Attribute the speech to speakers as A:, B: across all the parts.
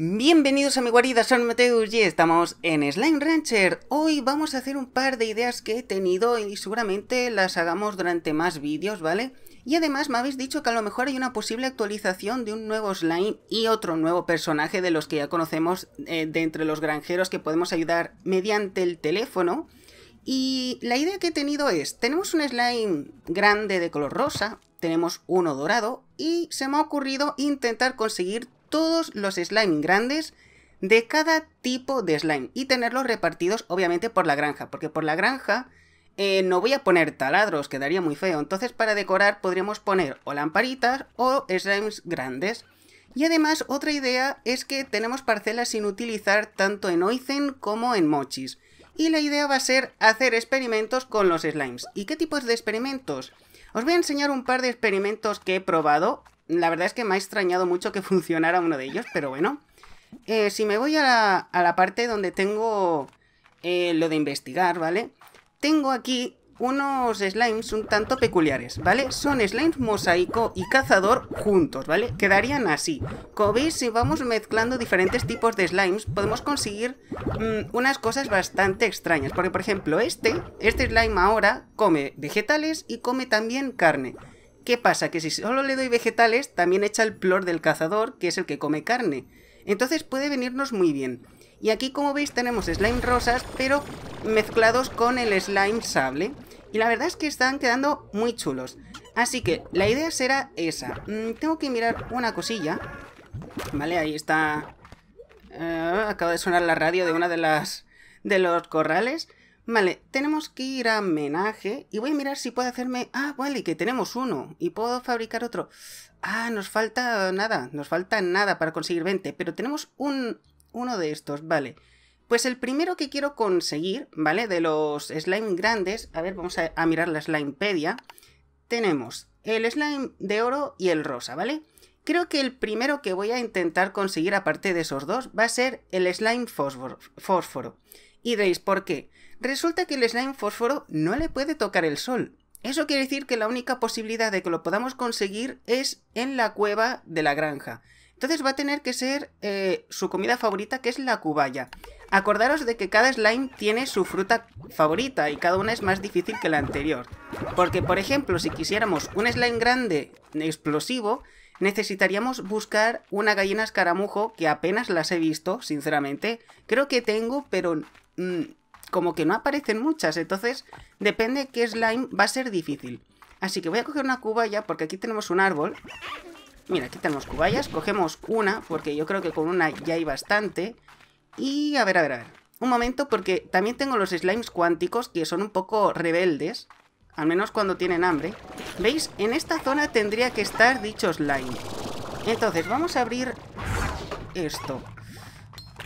A: Bienvenidos a mi guarida, soy Mateus y estamos en Slime Rancher. Hoy vamos a hacer un par de ideas que he tenido y seguramente las hagamos durante más vídeos, ¿vale? Y además me habéis dicho que a lo mejor hay una posible actualización de un nuevo slime y otro nuevo personaje de los que ya conocemos eh, de entre los granjeros que podemos ayudar mediante el teléfono. Y la idea que he tenido es, tenemos un slime grande de color rosa, tenemos uno dorado y se me ha ocurrido intentar conseguir todos los slime grandes de cada tipo de slime y tenerlos repartidos obviamente por la granja, porque por la granja eh, no voy a poner taladros, quedaría muy feo, entonces para decorar podríamos poner o lamparitas o slimes grandes. Y además otra idea es que tenemos parcelas sin utilizar tanto en Oizen como en Mochis. Y la idea va a ser hacer experimentos con los slimes. ¿Y qué tipos de experimentos? Os voy a enseñar un par de experimentos que he probado la verdad es que me ha extrañado mucho que funcionara uno de ellos, pero bueno. Eh, si me voy a la, parte donde tengo eh, lo de investigar, ¿vale? Tengo aquí unos slimes un tanto peculiares, ¿vale? Son slimes mosaico y cazador juntos, ¿vale? Quedarían así. Como veis, si vamos mezclando diferentes tipos de slimes, podemos conseguir mm, unas cosas bastante extrañas. Porque, por ejemplo, este, este slime ahora come vegetales y come también carne. ¿Qué pasa? Que si solo le doy vegetales, también echa el plor del cazador, que es el que come carne. Entonces puede venirnos muy bien. Y aquí, como veis, tenemos slime rosas, pero mezclados con el slime sable. Y la verdad es que están quedando muy chulos. Así que la idea será esa. Mm, tengo que mirar una cosilla. Vale, ahí está... Eh, acaba de sonar la radio de una de las... de los corrales. Vale, tenemos que ir a menaje y voy a mirar si puedo hacerme... Ah, vale, que tenemos uno y puedo fabricar otro. Ah, nos falta nada, nos falta nada para conseguir 20, pero tenemos un... uno de estos, vale. Pues el primero que quiero conseguir, ¿vale? De los slime grandes, a ver, vamos a, mirar la slimepedia. Tenemos el slime de oro y el rosa, ¿vale? Creo que el primero que voy a intentar conseguir aparte de esos dos va a ser el slime fósforo. Y veis ¿por qué? Resulta que el slime fósforo no le puede tocar el sol. Eso quiere decir que la única posibilidad de que lo podamos conseguir es en la cueva de la granja. Entonces va a tener que ser eh, su comida favorita, que es la cubaya. Acordaros de que cada slime tiene su fruta favorita y cada una es más difícil que la anterior. Porque, por ejemplo, si quisiéramos un slime grande explosivo, necesitaríamos buscar una gallina escaramujo que apenas las he visto, sinceramente. Creo que tengo, pero mm, como que no aparecen muchas, entonces depende qué slime va a ser difícil. Así que voy a coger una cubaya porque aquí tenemos un árbol. Mira, aquí tenemos cubayas, cogemos una porque yo creo que con una ya hay bastante. Y a ver, a ver, a ver. Un momento porque también tengo los slimes cuánticos que son un poco rebeldes. Al menos cuando tienen hambre. ¿Veis? En esta zona tendría que estar dicho slime. Entonces, vamos a abrir esto.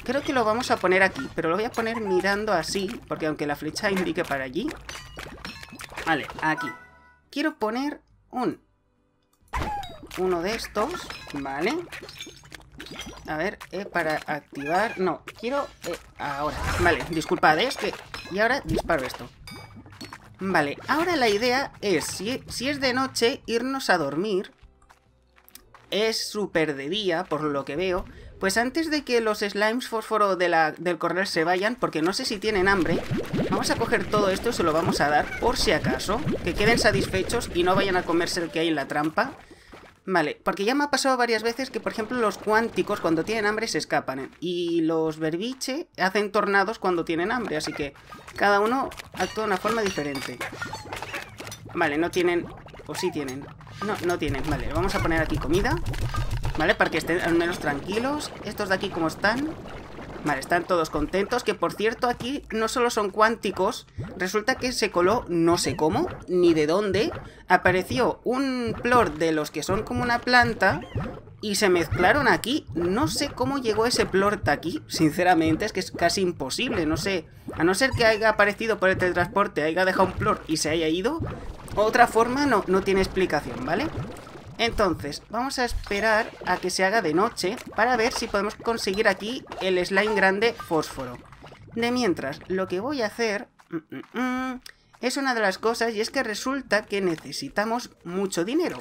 A: Creo que lo vamos a poner aquí, pero lo voy a poner mirando así, porque aunque la flecha indique para allí... Vale, aquí. Quiero poner un... Uno de estos, ¿vale? A ver, eh, para activar... No, quiero... Eh, ahora. Vale, disculpad, ¿eh? es que... Y ahora disparo esto. Vale, ahora la idea es, si, si es de noche, irnos a dormir. Es súper de día, por lo que veo. Pues antes de que los slimes fósforo de del correr se vayan, porque no sé si tienen hambre, vamos a coger todo esto y se lo vamos a dar, por si acaso, que queden satisfechos y no vayan a comerse el que hay en la trampa. Vale, porque ya me ha pasado varias veces que, por ejemplo, los cuánticos cuando tienen hambre se escapan. ¿eh? Y los verbiche hacen tornados cuando tienen hambre, así que cada uno actúa de una forma diferente. Vale, no tienen... O sí tienen. No, no tienen. Vale, vamos a poner aquí comida. ¿Vale? Para que estén al menos tranquilos. Estos de aquí, ¿cómo están? Vale, están todos contentos. Que por cierto, aquí no solo son cuánticos. Resulta que se coló, no sé cómo, ni de dónde. Apareció un plor de los que son como una planta. Y se mezclaron aquí. No sé cómo llegó ese plort aquí. Sinceramente, es que es casi imposible. No sé. A no ser que haya aparecido por el teletransporte, haya dejado un plor y se haya ido. Otra forma no, no tiene explicación, ¿vale? Entonces, vamos a esperar a que se haga de noche para ver si podemos conseguir aquí el slime grande fósforo. De mientras, lo que voy a hacer mm, mm, mm, es una de las cosas y es que resulta que necesitamos mucho dinero.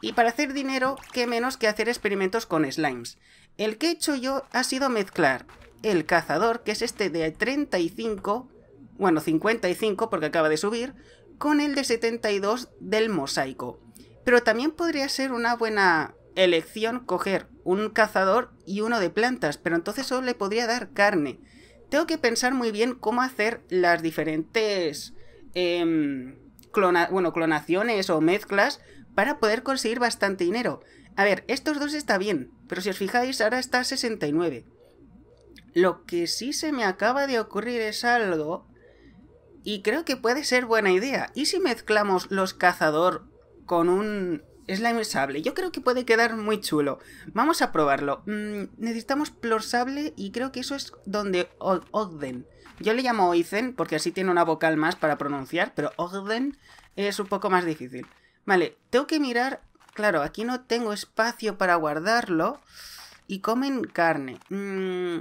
A: Y para hacer dinero, qué menos que hacer experimentos con slimes. el que he hecho yo ha sido mezclar el cazador, que es este de 35, bueno, 55 porque acaba de subir, con el de 72 del mosaico. Pero también podría ser una buena elección coger un cazador y uno de plantas, pero entonces solo le podría dar carne. Tengo que pensar muy bien cómo hacer las diferentes em, bueno, clonaciones o mezclas para poder conseguir bastante dinero. A ver, estos dos está bien, pero si os fijáis ahora está a 69. Lo que sí se me acaba de ocurrir es algo y creo que puede ser buena idea. ¿Y si mezclamos los cazador con un slime sable? Yo creo que puede quedar muy chulo. Vamos a probarlo. Mm, necesitamos plor sable y creo que eso es donde Ogden. Yo le llamo Oizen porque así tiene una vocal más para pronunciar, pero Ogden es un poco más difícil. Vale, tengo que mirar... Claro, aquí no tengo espacio para guardarlo. Y comen carne. Mm,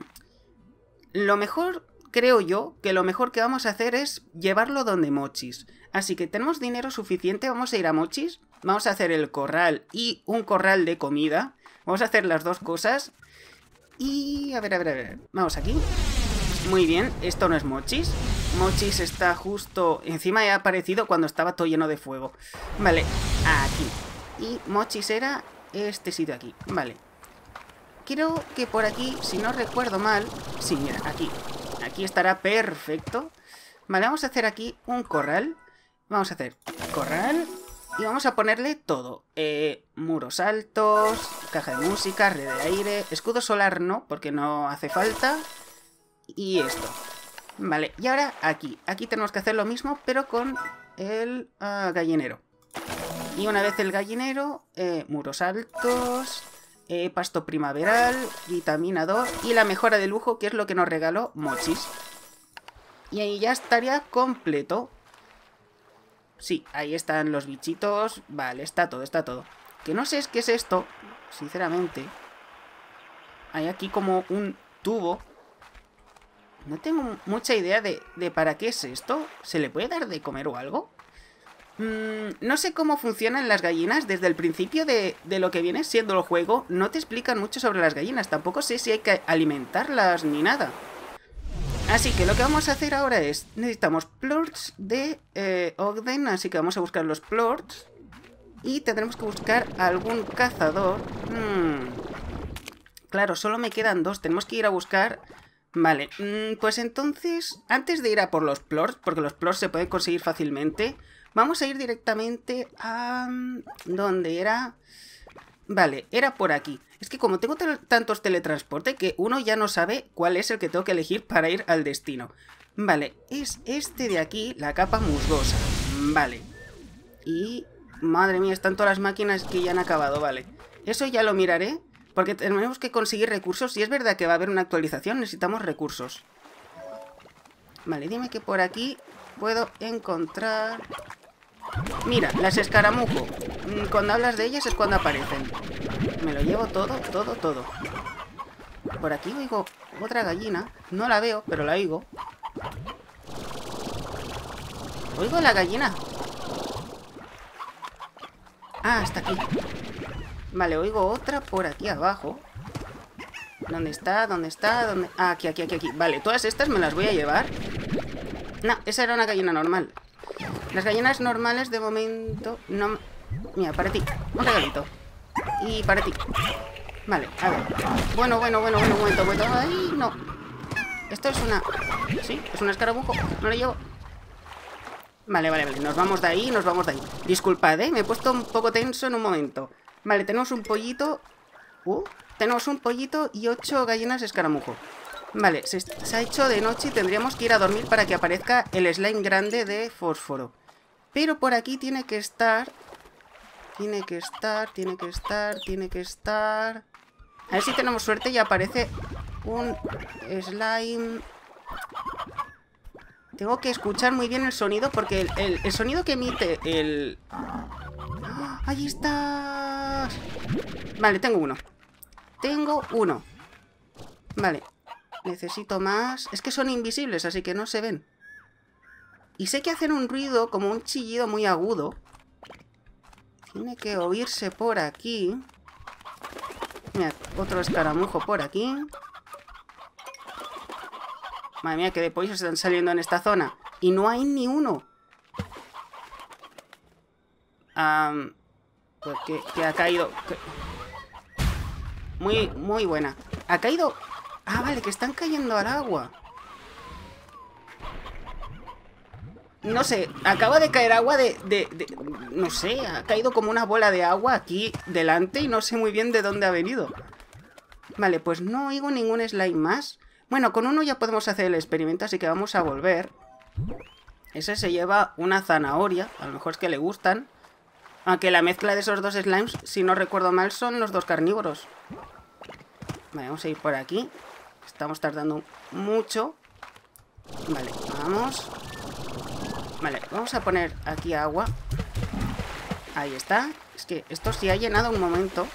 A: lo mejor, creo yo, que lo mejor que vamos a hacer es llevarlo donde Mochis. Así que tenemos dinero suficiente, vamos a ir a Mochis, vamos a hacer el corral y un corral de comida. Vamos a hacer las dos cosas. Y... a ver, a ver, a ver. Vamos aquí. Muy bien, esto no es Mochis. Mochis está justo... Encima he aparecido cuando estaba todo lleno de fuego. Vale, aquí. Y Mochis era este sitio aquí. Vale, creo que por aquí, si no recuerdo mal... Sí, mira, aquí. Aquí estará perfecto. Vale, vamos a hacer aquí un corral. Vamos a hacer corral y vamos a ponerle todo. Eh, muros altos, caja de música, red de aire, escudo solar no, porque no hace falta. Y esto. Vale, y ahora aquí. Aquí tenemos que hacer lo mismo, pero con el ah, gallinero. Y una vez el gallinero, eh, muros altos, eh, pasto primaveral, vitamina 2 y la mejora de lujo que es lo que nos regaló Mochis. Y ahí ya estaría completo. Sí, ahí están los bichitos. Vale, está todo, está todo. Que no sé qué es esto, sinceramente. Hay aquí como un tubo. No tengo mucha idea de, de para qué es esto. ¿Se le puede dar de comer o algo? Mm, no sé cómo funcionan las gallinas desde el principio de, lo que viene siendo el juego. No te explican mucho sobre las gallinas. Tampoco sé si hay que alimentarlas ni nada. Así que lo que vamos a hacer ahora es... Necesitamos plorts de eh, Ogden. Así que vamos a buscar los plorts. Y tendremos que buscar algún cazador. Hmm. Claro, solo me quedan dos. Tenemos que ir a buscar... Vale, mm, pues entonces, antes de ir a por los plorts, porque los plorts se pueden conseguir fácilmente, Vamos a ir directamente a... Mm, ¿Dónde era? Vale, era por aquí. Es que como tengo tantos teletransporte que uno ya no sabe cuál es el que tengo que elegir para ir al destino. Vale, es este de aquí, la capa musgosa. Vale. Y... Madre mía, están todas las máquinas que ya han acabado, vale. Eso ya lo miraré, porque tenemos que conseguir recursos. Si es verdad que va a haber una actualización, necesitamos recursos. Vale, dime que por aquí puedo encontrar... Mira, las escaramujo. Mm, cuando hablas de ellas es cuando aparecen. Me lo llevo todo, todo, todo. Por aquí oigo otra gallina. No la veo, pero la oigo. Oigo la gallina. Ah, está aquí. Vale, oigo otra por aquí abajo. ¿Dónde está? ¿Dónde está? ¿Dónde? Ah, aquí, aquí, aquí, aquí. Vale, todas estas me las voy a llevar. No, esa era una gallina normal. Las gallinas normales de momento no... Mira, para ti. Un regalito. Y para ti. Vale, a ver. Bueno, bueno, bueno, bueno, un momento, momento. ¡Ay, no! Esto es una... ¿Sí? ¿Es un escarabujo? ¿No lo llevo? Vale, vale, vale. Nos vamos de ahí, nos vamos de ahí. Disculpad, ¿eh? Me he puesto un poco tenso en un momento. Vale, tenemos un pollito... Uh, tenemos un pollito y ocho gallinas escaramujo. Vale, se, ha hecho de noche y tendríamos que ir a dormir para que aparezca el slime grande de fósforo. Pero por aquí tiene que estar... Tiene que estar, tiene que estar, tiene que estar... A ver si tenemos suerte y aparece un slime... Tengo que escuchar muy bien el sonido porque el, sonido que emite el... ¡Ah! ¡Ahí está! Vale, tengo uno. Tengo uno. Vale, Necesito más... Es que son invisibles, así que no se ven. Y sé que hacen un ruido como un chillido muy agudo. Tiene que oírse por aquí. Mira, otro escaramujo por aquí. Madre mía, que de pollos están saliendo en esta zona. Y no hay ni uno. pues que, ha caído. Muy, muy buena. Ha caído... Ah, vale, que están cayendo al agua. No sé, acaba de caer agua de, de, No sé, ha caído como una bola de agua aquí delante y no sé muy bien de dónde ha venido. Vale, pues no oigo ningún slime más. Bueno, con uno ya podemos hacer el experimento, así que vamos a volver. Ese se lleva una zanahoria, a lo mejor es que le gustan. Aunque la mezcla de esos dos slimes, si no recuerdo mal, son los dos carnívoros. Vale, vamos a ir por aquí. Estamos tardando mucho. Vale, vamos. Vale, vamos a poner aquí agua. Ahí está. Es que esto sí ha llenado un momento.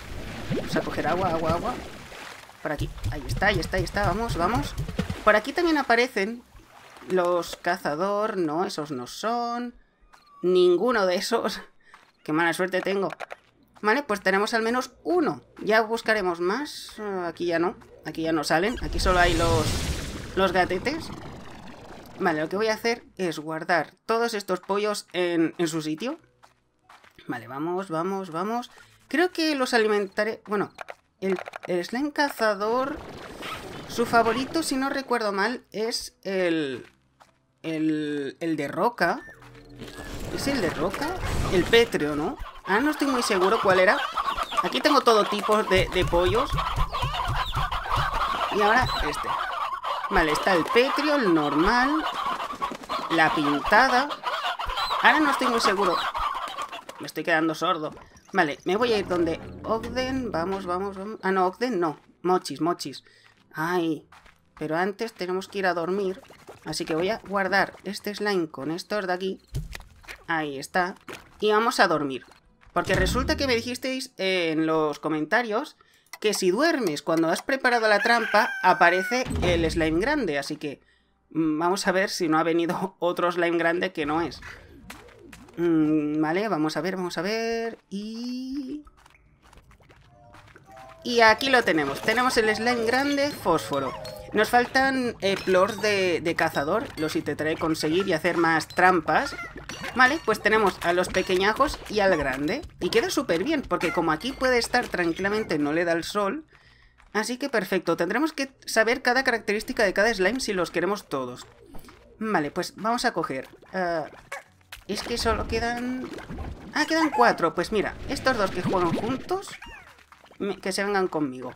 A: Vamos a coger agua, agua, agua. Por aquí. Ahí está, ahí está, ahí está. Vamos, vamos. Por aquí también aparecen los cazador. No, esos no son. Ninguno de esos. Qué mala suerte tengo. Vale, pues tenemos al menos uno. Ya buscaremos más. Aquí ya no. Aquí ya no salen. Aquí solo hay los, los gatetes. Vale, lo que voy a hacer es guardar todos estos pollos en, su sitio. Vale, vamos, vamos, vamos. Creo que los alimentaré... Bueno, el, el cazador... Su favorito, si no recuerdo mal, es el... El, el de roca. ¿Es el de roca? El pétreo, ¿no? Ah, no estoy muy seguro cuál era. Aquí tengo todo tipo de, de pollos. Y ahora este. Vale, está el petrio, el normal, la pintada. Ahora no estoy muy seguro. Me estoy quedando sordo. Vale, me voy a ir donde Ogden. Vamos, vamos, vamos. Ah, no, Ogden no. Mochis, mochis. Ay, pero antes tenemos que ir a dormir. Así que voy a guardar este slime con estos de aquí. Ahí está. Y vamos a dormir. Porque resulta que me dijisteis en los comentarios que si duermes cuando has preparado la trampa, aparece el slime grande. Así que mm, vamos a ver si no ha venido otro slime grande que no es. Mm, vale, vamos a ver, vamos a ver. Y... Y aquí lo tenemos. Tenemos el slime grande fósforo. Nos faltan eh, plors de, cazador. Los intentaré conseguir y hacer más trampas. Vale, pues tenemos a los pequeñajos y al grande. Y queda súper bien, porque como aquí puede estar tranquilamente, no le da el sol. Así que perfecto, tendremos que saber cada característica de cada slime si los queremos todos. Vale, pues vamos a coger... Ah, es que solo quedan... Ah, quedan cuatro. Pues mira, estos dos que juegan juntos, que se vengan conmigo.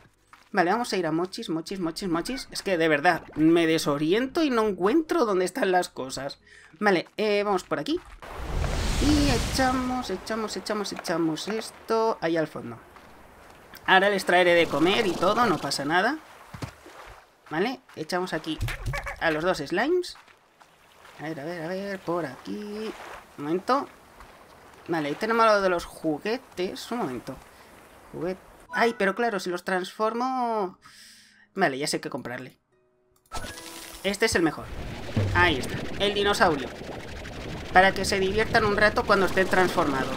A: Vale, vamos a ir a mochis, mochis, mochis, mochis. Es que de verdad, me desoriento y no encuentro dónde están las cosas. Vale, eh, vamos por aquí. Y echamos, echamos, echamos, echamos esto ahí al fondo. Ahora les traeré de comer y todo, no pasa nada. Vale, echamos aquí a los dos slimes. A ver, a ver, a ver, por aquí. Un momento. Vale, ahí tenemos lo de los juguetes. Un momento. Juguete Ay, pero claro, si los transformo... Vale, ya sé qué comprarle. Este es el mejor. Ahí está, el dinosaurio. Para que se diviertan un rato cuando estén transformados.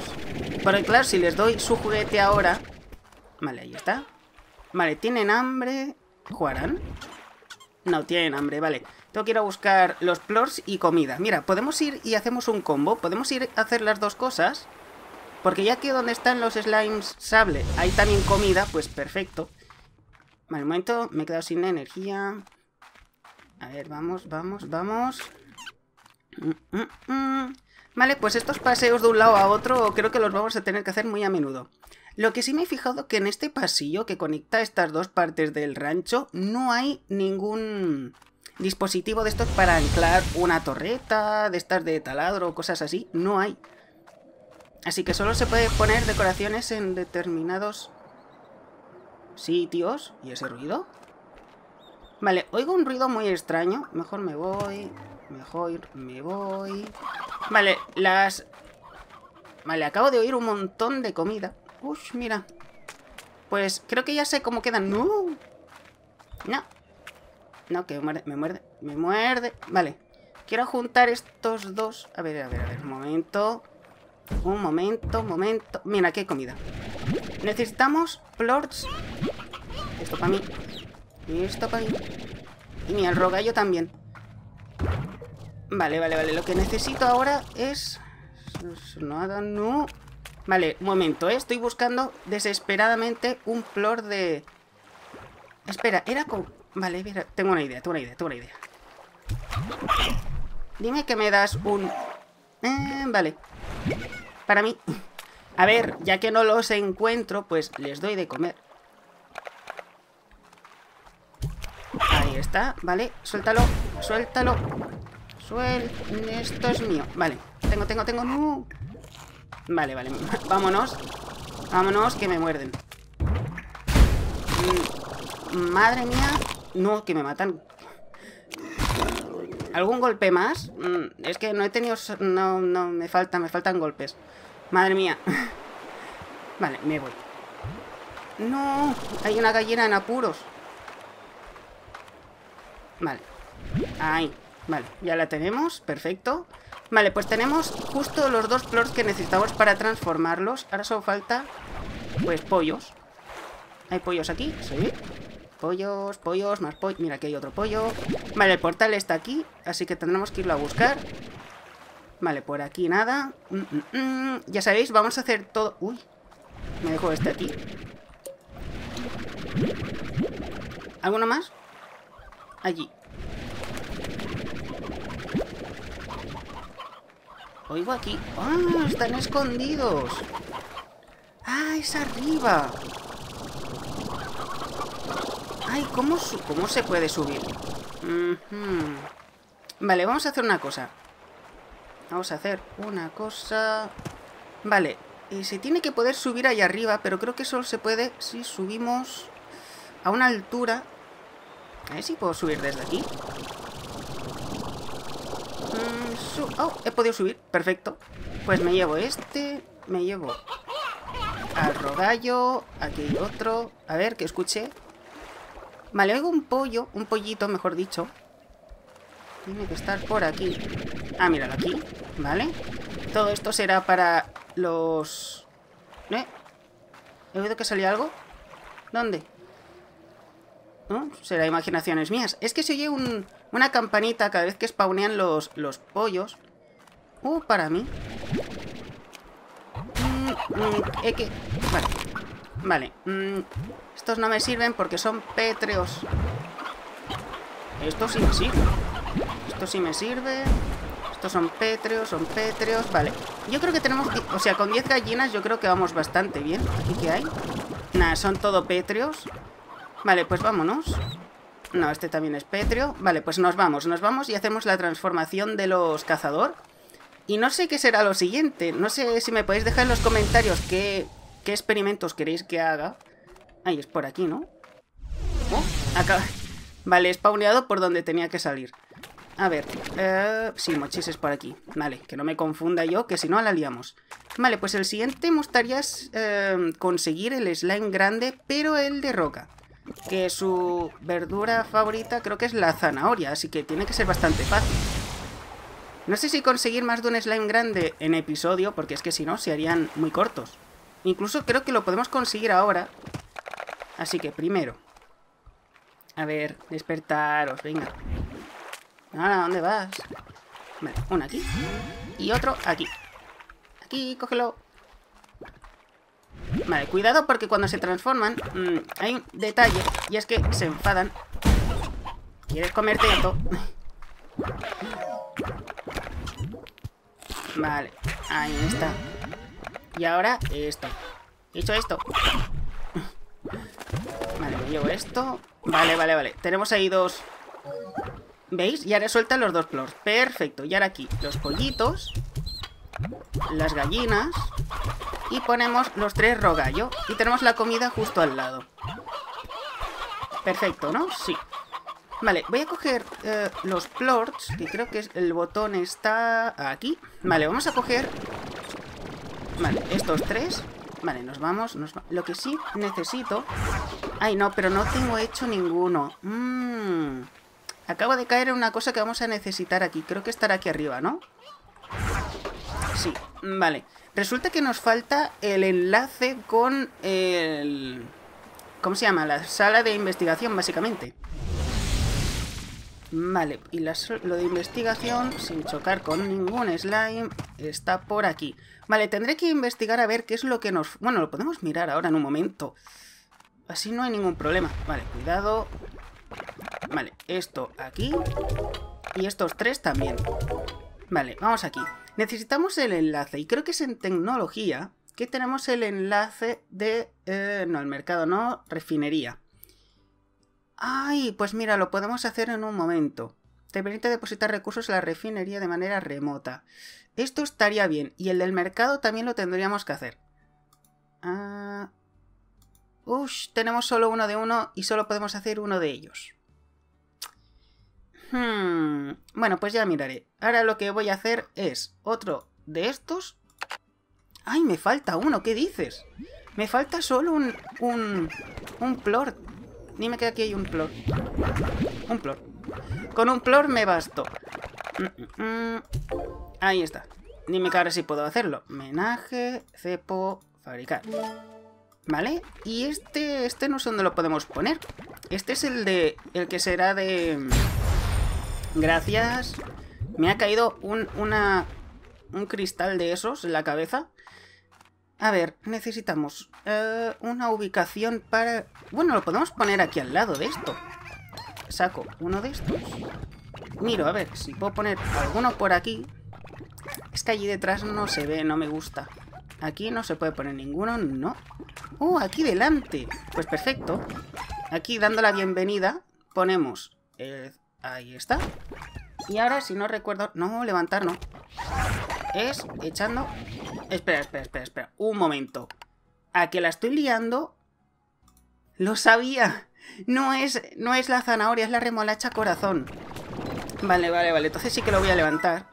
A: Porque claro, si les doy su juguete ahora... Vale, ahí está. Vale, ¿tienen hambre? ¿Jugarán? No, tienen hambre, vale. Tengo que ir a buscar los plors y comida. Mira, podemos ir y hacemos un combo. Podemos ir a hacer las dos cosas. Porque ya que donde están los slimes sable hay también comida, pues perfecto. Vale, un momento, me he quedado sin energía. A ver, vamos, vamos, vamos. Mm, mm, mm. Vale, pues estos paseos de un lado a otro creo que los vamos a tener que hacer muy a menudo. Lo que sí me he fijado que en este pasillo que conecta estas dos partes del rancho no hay ningún dispositivo de estos para anclar una torreta, de estas de taladro o cosas así. No hay. Así que solo se puede poner decoraciones en determinados sitios. ¿Y ese ruido? Vale, oigo un ruido muy extraño. Mejor me voy. Mejor me voy. Vale, las... Vale, acabo de oír un montón de comida. Ush, mira. Pues creo que ya sé cómo quedan. ¡No! No. No, que me muerde, me muerde, me muerde. Vale. Quiero juntar estos dos. A ver, a ver, a ver. Un momento. Un momento, momento. Mira, aquí hay comida. Necesitamos plorts Esto para mí. Esto para mí. Y mira, el rogallo también. Vale, vale, vale. Lo que necesito ahora es... Nada, no... Vale, un momento, ¿eh? Estoy buscando desesperadamente un flor de... Espera, era con... Vale, mira, tengo una idea, tengo una idea, tengo una idea. Dime que me das un... Eh, vale. Para mí. A ver, ya que no los encuentro, pues les doy de comer. Ahí está, vale. Suéltalo, suéltalo. Suel... Esto es mío. Vale. Tengo, tengo, tengo... Vale, vale. Vámonos. Vámonos, que me muerden. Mm, madre mía. No, que me matan. ¿Algún golpe más? Mm, es que no he tenido... No, no, me falta, me faltan golpes. Madre mía. Vale, me voy. No, hay una gallina en apuros. Vale. Ahí. Vale, ya la tenemos. Perfecto. Vale, pues tenemos justo los dos flores que necesitamos para transformarlos. Ahora solo falta, pues, pollos. ¿Hay pollos aquí? Sí. Pollos, pollos, más pollos. Mira, aquí hay otro pollo. Vale, el portal está aquí, así que tendremos que irlo a buscar. Vale, por aquí nada. Mm, mm, mm. Ya sabéis, vamos a hacer todo... Uy, me dejo este aquí. ¿Alguno más? Allí. Oigo aquí. ¡Ah! Están escondidos. ¡Ah! Es arriba. ¡Ay! ¿Cómo, cómo se puede subir? Vale, vamos a hacer una cosa. Vamos a hacer una cosa... Vale, eh, se tiene que poder subir ahí arriba, pero creo que solo se puede si subimos a una altura. A ver si puedo subir desde aquí. Mm, oh, he podido subir. Perfecto. Pues me llevo este. Me llevo al rogallo. Aquí hay otro. A ver, que escuche. Vale, oigo un pollo. Un pollito, mejor dicho. Tiene que estar por aquí. Ah, míralo aquí. Vale. Todo esto será para los... ¿Eh? ¿He oído que salía algo? ¿Dónde? ¿No? Será imaginaciones mías. Es que se oye un, una campanita cada vez que spawnean los, los pollos. Uh, para mí. Mm, mm, que... Vale. Vale. Mm, estos no me sirven porque son pétreos. Estos sí me sirven. Esto sí me sirve. Estos son pétreos, son pétreos. Vale. Yo creo que tenemos... O sea, con 10 gallinas yo creo que vamos bastante bien. ¿Aquí qué hay? Nada, son todo pétreos. Vale, pues vámonos. No, este también es pétreo. Vale, pues nos vamos. Nos vamos y hacemos la transformación de los cazador. Y no sé qué será lo siguiente. No sé si me podéis dejar en los comentarios qué, qué experimentos queréis que haga. Ahí, es por aquí, ¿no? Oh, acá... Vale, spawneado por donde tenía que salir. A ver, eh, sí, mochis es por aquí. Vale, que no me confunda yo, que si no la liamos. Vale, pues el siguiente me gustaría eh, conseguir el slime grande, pero el de roca. Que su verdura favorita creo que es la zanahoria, así que tiene que ser bastante fácil. No sé si conseguir más de un slime grande en episodio, porque es que si no, se harían muy cortos. Incluso creo que lo podemos conseguir ahora. Así que primero. A ver, despertaros, venga. Ahora, ¿dónde vas? Vale, uno aquí. Y otro aquí. Aquí, cógelo. Vale, cuidado porque cuando se transforman mmm, hay un detalle y es que se enfadan. ¿Quieres comerte esto? Vale, ahí está. Y ahora esto. Hecho esto. Vale, me llevo esto. Vale, vale, vale. Tenemos ahí dos ¿Veis? Y ahora suelta los dos flores. Perfecto. Y ahora aquí los pollitos. Las gallinas. Y ponemos los tres rogallo. Y tenemos la comida justo al lado. Perfecto, ¿no? Sí. Vale, voy a coger eh, los plorts, que creo que el botón está aquí. Vale, vamos a coger... Vale, estos tres. Vale, nos vamos, nos Lo que sí necesito... Ay, no, pero no tengo hecho ninguno. Mmm... Acabo de caer una cosa que vamos a necesitar aquí. Creo que estará aquí arriba, ¿no? Sí, vale. Resulta que nos falta el enlace con el... ¿Cómo se llama? La sala de investigación, básicamente. Vale, y lo de investigación, sin chocar con ningún slime, está por aquí. Vale, tendré que investigar a ver qué es lo que nos... Bueno, lo podemos mirar ahora en un momento. Así no hay ningún problema. Vale, cuidado. Vale, esto aquí. Y estos tres también. Vale, vamos aquí. Necesitamos el enlace. Y creo que es en tecnología que tenemos el enlace de... Eh, no, el mercado no, refinería. Ay, pues mira, lo podemos hacer en un momento. Te permite depositar recursos en la refinería de manera remota. Esto estaría bien. Y el del mercado también lo tendríamos que hacer. Ah... Ush, tenemos solo uno de uno y solo podemos hacer uno de ellos. Hmm, bueno, pues ya miraré. Ahora lo que voy a hacer es otro de estos. ¡Ay, me falta uno! ¿Qué dices? Me falta solo un... un... un plor. Dime que aquí hay un plor. Un plor. Con un plor me basto. Mm, mm, mm. Ahí está. Dime que ahora sí puedo hacerlo. Menaje, cepo, fabricar. ¿Vale? Y este, este no sé dónde lo podemos poner. Este es el de... el que será de... Gracias. Me ha caído un, una, un cristal de esos en la cabeza. A ver, necesitamos eh, una ubicación para... Bueno, lo podemos poner aquí al lado de esto. Saco uno de estos. Miro, a ver, si puedo poner alguno por aquí. Es que allí detrás no se ve, no me gusta. Aquí no se puede poner ninguno, no. ¡Oh, aquí delante! Pues perfecto. Aquí, dando la bienvenida, ponemos el Ahí está. Y ahora, si no recuerdo... No, levantar no. Es echando... Espera, espera, espera, espera. Un momento. A que la estoy liando... Lo sabía. No es, no es la zanahoria, es la remolacha corazón. Vale, vale, vale. Entonces sí que lo voy a levantar.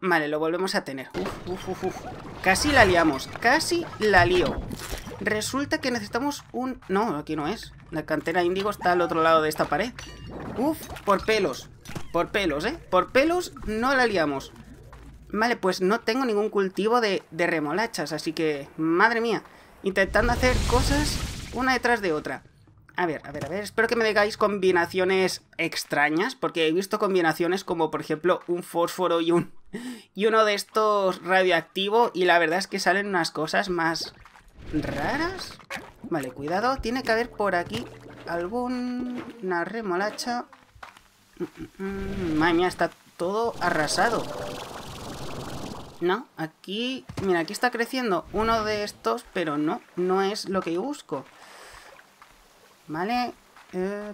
A: Vale, lo volvemos a tener. Uf, uf, uf, Casi la liamos. Casi la lío. Resulta que necesitamos un... No, aquí no es. La cantera índigo está al otro lado de esta pared. Uf, por pelos. Por pelos, ¿eh? Por pelos no la liamos. Vale, pues no tengo ningún cultivo de, de remolachas, así que... Madre mía. Intentando hacer cosas una detrás de otra. A ver, a ver, a ver. Espero que me digáis combinaciones extrañas, porque he visto combinaciones como, por ejemplo, un fósforo y un... Y uno de estos radioactivo, y la verdad es que salen unas cosas más raras. Vale, cuidado. Tiene que haber por aquí alguna remolacha. Mm, mm, mm. Madre mía, está todo arrasado. No, aquí... Mira, aquí está creciendo uno de estos, pero no, no es lo que yo busco. Vale. Eh,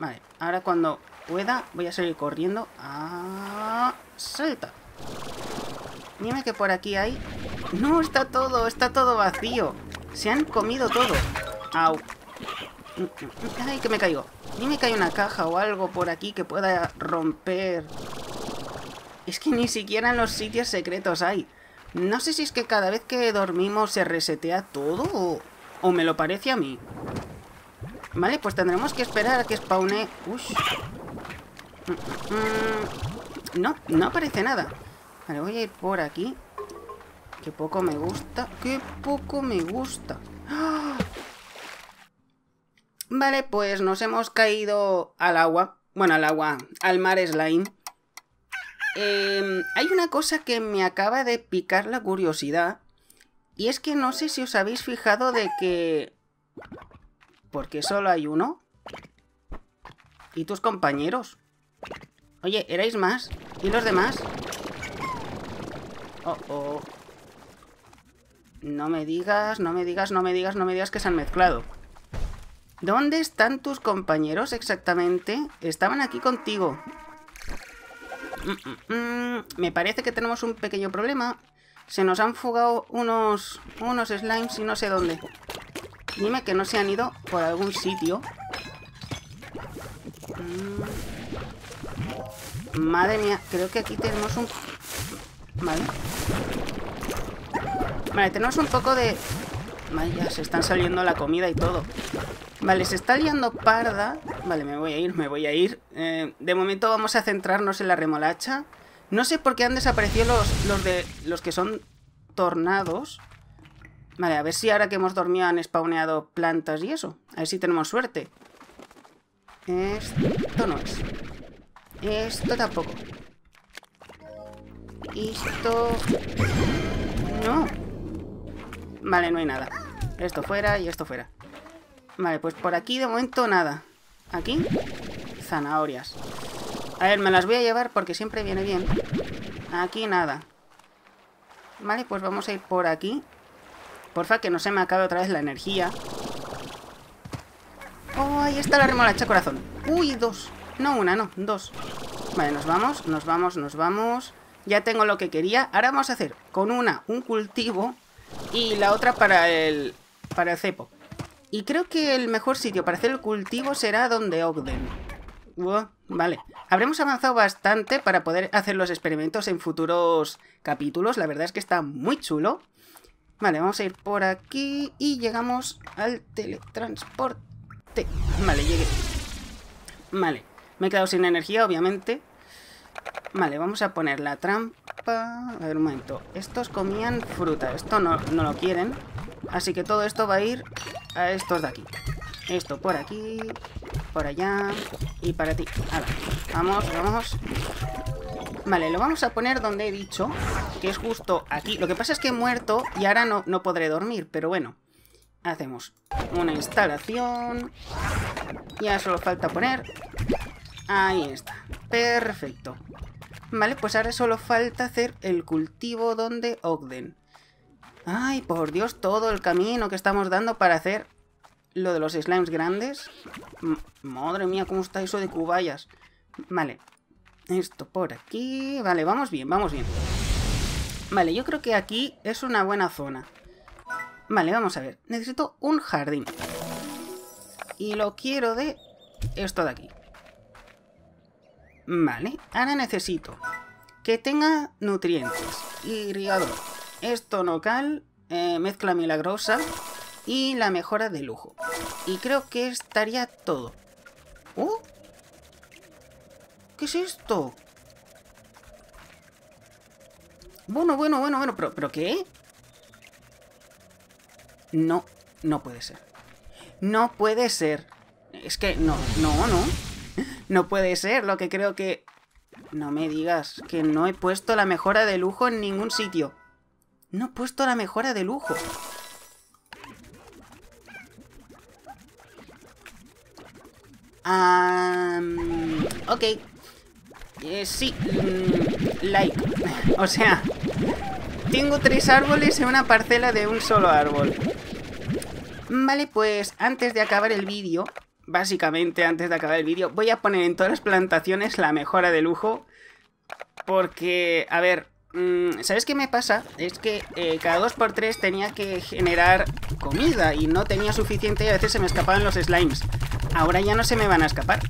A: vale, ahora cuando pueda voy a seguir corriendo. ¡Ah! ¡Salta! Dime que por aquí hay... No, está todo, está todo vacío. Se han comido todo. Au. Ay, que me caigo. Ni me cae una caja o algo por aquí que pueda romper. Es que ni siquiera en los sitios secretos hay. No sé si es que cada vez que dormimos se resetea todo o, me lo parece a mí. Vale, pues tendremos que esperar a que spawne... Ush. No, no aparece nada. Vale, voy a ir por aquí. Qué poco me gusta. Qué poco me gusta. Vale, pues nos hemos caído al agua. Bueno, al agua. Al mar slime. Em, hay una cosa que me acaba de picar la curiosidad. Y es que no sé si os habéis fijado de que... Porque solo hay uno. ¿Y tus compañeros? Oye, ¿erais más? ¿Y los demás? Oh, oh. No me digas, no me digas, no me digas, no me digas que se han mezclado. ¿Dónde están tus compañeros exactamente? Estaban aquí contigo. Mm, mm, mm. Me parece que tenemos un pequeño problema. Se nos han fugado unos, unos slimes y no sé dónde. Dime que no se han ido por algún sitio. Madre mía, creo que aquí tenemos un... Vale. Vale, tenemos un poco de... Vaya, se están saliendo la comida y todo. Vale, se está liando parda. Vale, me voy a ir, me voy a ir. Eh, de momento vamos a centrarnos en la remolacha. No sé por qué han desaparecido los, los, de, los que son tornados. Vale, a ver si ahora que hemos dormido han spawneado plantas y eso. A ver si tenemos suerte. Esto no es. Esto tampoco. Esto... No. Vale, no hay nada. Esto fuera y esto fuera. Vale, pues por aquí de momento nada. Aquí, zanahorias. A ver, me las voy a llevar porque siempre viene bien. Aquí nada. Vale, pues vamos a ir por aquí. Porfa, que no se me acabe otra vez la energía. Oh, ahí está la remolacha corazón. Uy, dos. No una, no, dos. Vale, nos vamos, nos vamos, nos vamos. Ya tengo lo que quería. Ahora vamos a hacer con una un cultivo y la otra para el, para el cepo. Y creo que el mejor sitio para hacer el cultivo será donde Ogden. vale. Habremos avanzado bastante para poder hacer los experimentos en futuros capítulos. La verdad es que está muy chulo. Vale, vamos a ir por aquí y llegamos al teletransporte. Vale, llegué. Vale, me he quedado sin energía, obviamente. Vale, vamos a poner la trampa. A ver, un momento. Estos comían fruta. Esto no, no lo quieren. Así que todo esto va a ir a estos de aquí. Esto por aquí, por allá y para ti. vamos, vamos. Vale, lo vamos a poner donde he dicho, que es justo aquí. Lo que pasa es que he muerto y ahora no, no podré dormir, pero bueno. Hacemos una instalación. Ya solo falta poner... Ahí está. Perfecto. Vale, pues ahora solo falta hacer el cultivo donde Ogden. Ay, por Dios, todo el camino que estamos dando para hacer lo de los slimes grandes. madre mía, cómo está eso de cubayas. Vale. Esto por aquí. Vale, vamos bien, vamos bien. Vale, yo creo que aquí es una buena zona. Vale, vamos a ver. Necesito un jardín. Y lo quiero de esto de aquí. Vale, ahora necesito que tenga nutrientes, irrigador, esto nocal, eh, mezcla milagrosa y la mejora de lujo. Y creo que estaría todo. ¿Oh? ¿Qué es esto? Bueno, bueno, bueno, bueno, pero, ¿pero qué? No, no puede ser. No puede ser. Es que no, no, no. No puede ser, lo que creo que... No me digas que no he puesto la mejora de lujo en ningún sitio. No he puesto la mejora de lujo. ok. Eh, sí. Mm, like. O sea, tengo tres árboles en una parcela de un solo árbol. Vale, pues antes de acabar el vídeo, básicamente antes de acabar el vídeo, voy a poner en todas las plantaciones la mejora de lujo. Porque, a ver, Mm, ¿Sabes qué me pasa? Es que eh, cada 2x3 tenía que generar comida y no tenía suficiente y a veces se me escapaban los slimes. Ahora ya no se me van a escapar.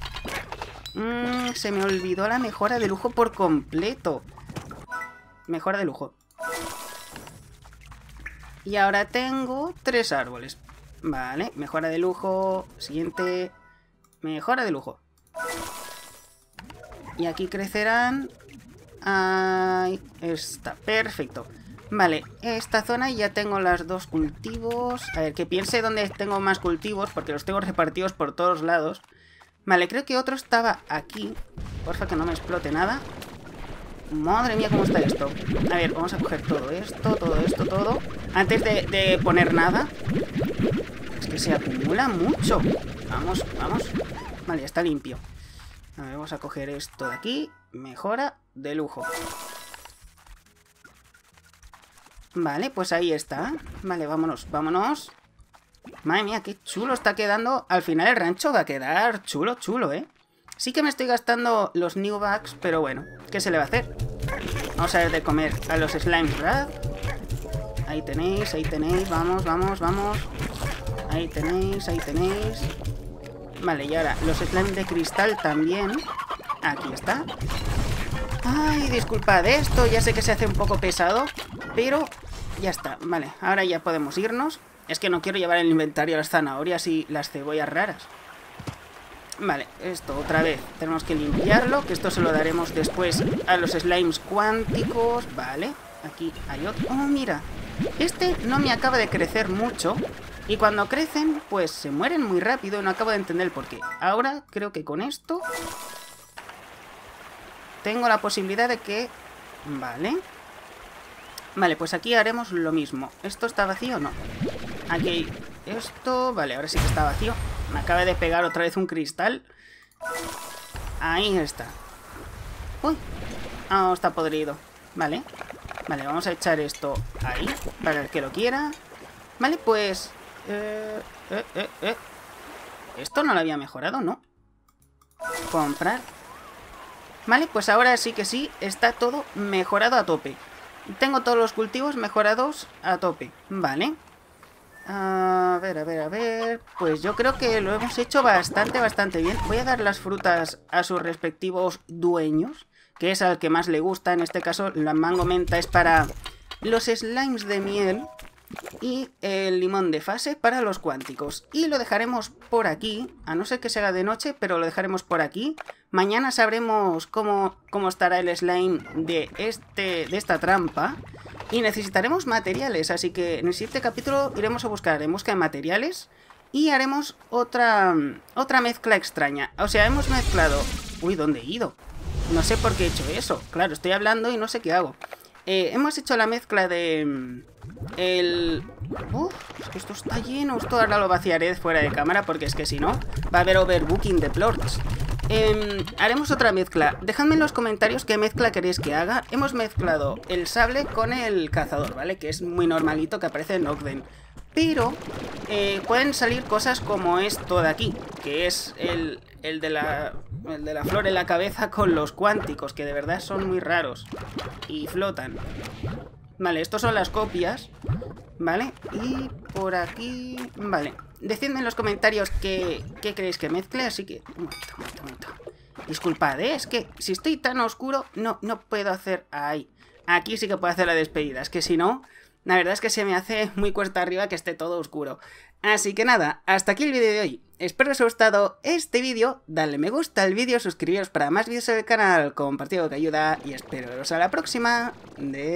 A: Mm, se me olvidó la mejora de lujo por completo. Mejora de lujo. Y ahora tengo tres árboles. Vale, mejora de lujo. Siguiente. Mejora de lujo. Y aquí crecerán Ahí está, perfecto. Vale, esta zona ya tengo las dos cultivos. A ver, que piense dónde tengo más cultivos, porque los tengo repartidos por todos lados. Vale, creo que otro estaba aquí. Porfa, que no me explote nada. Madre mía, cómo está esto. A ver, vamos a coger todo esto, todo esto, todo. Antes de, poner nada. Es que se acumula mucho. Vamos, vamos. Vale, ya está limpio. A ver, vamos a coger esto de aquí. Mejora de lujo. Vale, pues ahí está. Vale, vámonos, vámonos. Madre mía, qué chulo está quedando. Al final el rancho va a quedar chulo, chulo, ¿eh? Sí que me estoy gastando los new bags, pero bueno, ¿qué se le va a hacer? Vamos a ver de comer a los slimes, ¿verdad? Ahí tenéis, ahí tenéis, vamos, vamos, vamos. Ahí tenéis, ahí tenéis. Vale, y ahora los slimes de cristal también. Aquí está. Ay, disculpad esto, ya sé que se hace un poco pesado, pero ya está. Vale, ahora ya podemos irnos. Es que no quiero llevar el inventario las zanahorias y las cebollas raras. Vale, esto otra vez. Tenemos que limpiarlo, que esto se lo daremos después a los slimes cuánticos. Vale, aquí hay otro. Oh, mira. Este no me acaba de crecer mucho. Y cuando crecen, pues se mueren muy rápido no acabo de entender por qué. Ahora creo que con esto... Tengo la posibilidad de que... Vale. Vale, pues aquí haremos lo mismo. ¿Esto está vacío o no? Aquí hay esto... Vale, ahora sí que está vacío. Me acaba de pegar otra vez un cristal. Ahí está. Uy. Ah, está podrido. Vale. Vale, vamos a echar esto ahí. Para el que lo quiera. Vale, pues... Eh, eh, eh, eh. Esto no lo había mejorado, ¿no? Comprar. Vale, pues ahora sí que sí, está todo mejorado a tope. Tengo todos los cultivos mejorados a tope. Vale. A ver, a ver, a ver... Pues yo creo que lo hemos hecho bastante, bastante bien. Voy a dar las frutas a sus respectivos dueños, que es al que más le gusta. En este caso, la mango menta es para los slimes de miel y el limón de fase para los cuánticos. Y lo dejaremos por aquí, a no ser que se haga de noche, pero lo dejaremos por aquí. Mañana sabremos cómo, cómo estará el slime de, este, de esta trampa. Y necesitaremos materiales, así que en el siguiente capítulo iremos a buscar en busca de materiales y haremos otra, otra mezcla extraña. O sea, hemos mezclado... Uy, ¿dónde he ido? No sé por qué he hecho eso. Claro, estoy hablando y no sé qué hago. Eh, hemos hecho la mezcla de... El... Uf, es que esto está lleno. Esto ahora lo vaciaré fuera de cámara porque es que si no va a haber overbooking de plorts. Em, haremos otra mezcla. Dejadme en los comentarios qué mezcla queréis que haga. Hemos mezclado el sable con el cazador, ¿vale? Que es muy normalito que aparece en Ogden. Pero eh, pueden salir cosas como esto de aquí, que es el, el, de la, el de la flor en la cabeza con los cuánticos, que de verdad son muy raros y flotan. Vale, estos son las copias, ¿vale? Y por aquí... Vale, decidme en los comentarios qué, qué queréis que mezcle, así que... Un momento, un. Disculpad, ¿eh? es que si estoy tan oscuro no, no puedo hacer... Ahí, aquí sí que puedo hacer la despedida, es que si no... La verdad es que se me hace muy cuesta arriba que esté todo oscuro. Así que nada, hasta aquí el vídeo de hoy. Espero os haya gustado este vídeo, dale me gusta al vídeo, suscribiros para más vídeos del canal, compartido que ayuda y espero veros a la próxima. De...